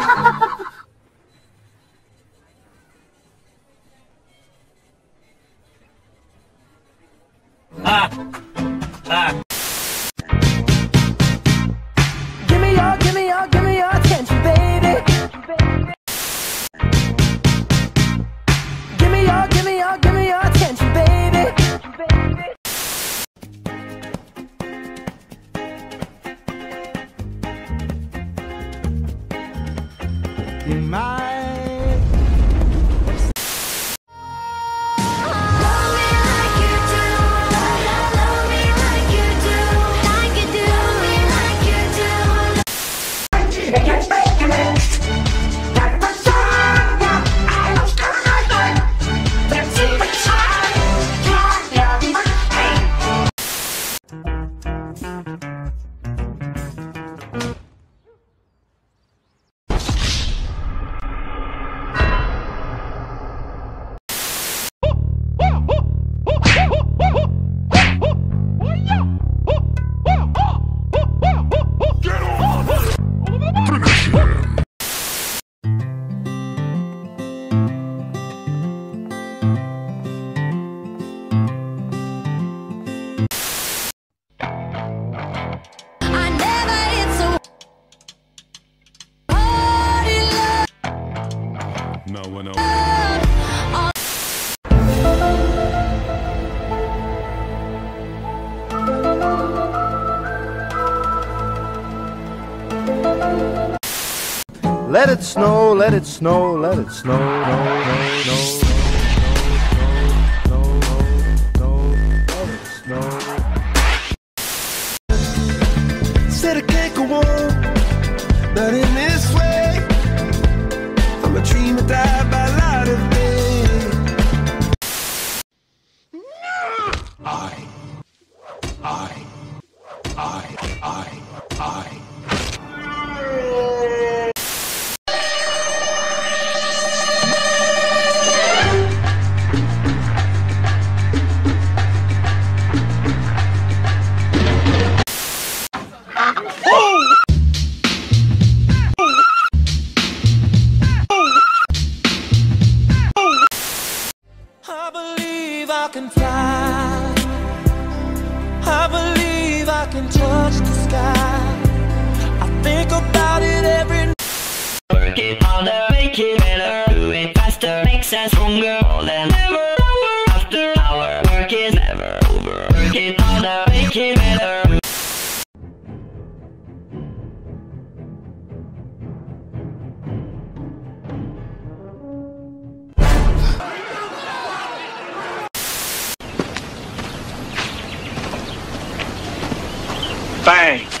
哈 哈。In my one else. Let it snow, let it snow, let it snow, no, no, no, it. Said I can't go on, not in I, I, I. I believe I can fly. I believe I can Work it harder, make it better, do it faster, makes us stronger more than ever. Hour after hour, work is never over. Work it harder, make it better. Bang.